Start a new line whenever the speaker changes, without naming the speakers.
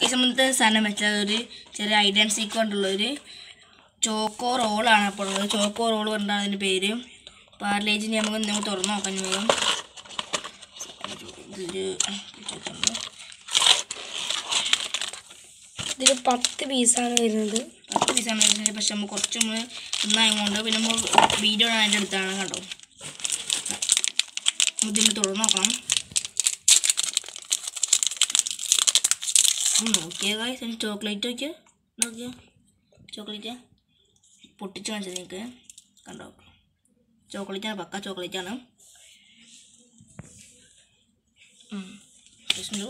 ഈ സംബന്ധത്തെ സാധനം വെച്ചാൽ ഒരു ചെറിയ ഐഡിയ സീക്ക് കൊണ്ടുള്ള ഒരു ചോക്കോ റോളാണ് അപ്പോൾ ഉള്ളത് ചോക്കോ റോൾ കൊണ്ടാണ് അതിന്റെ പേര്. പാർലേജ് നമുക്ക് നിങ്ങൾ തുറന്നു നോക്കാൻ വേണം ഇതൊരു
ഇതിൽ പത്ത് പീസാണ് വരുന്നത്.
പത്ത് പീസാണ് വരുന്നത്. പക്ഷെ നമ്മൾ കുറച്ച് നമ്മൾ തിന്നായതുകൊണ്ട് പിന്നെ നമ്മൾ വീഡിയോ അതിന്റെ അടുത്താണ് കണ്ടോ. ഇതിൽ തുറന്നു നോക്കണം. നോക്കിയേ ഗൈസ് അതിന് ചോക്ലേറ്റ് നോക്കിയോ. നോക്കിയോ. ചോക്ലേറ്റ് പൊട്ടിച്ച് കാണിച്ചത് നിങ്ങൾക്ക് കണ്ടോ? ചോക്ലേറ്റാണ് പക്ക ചോക്ലേറ്റാണ് ഒരു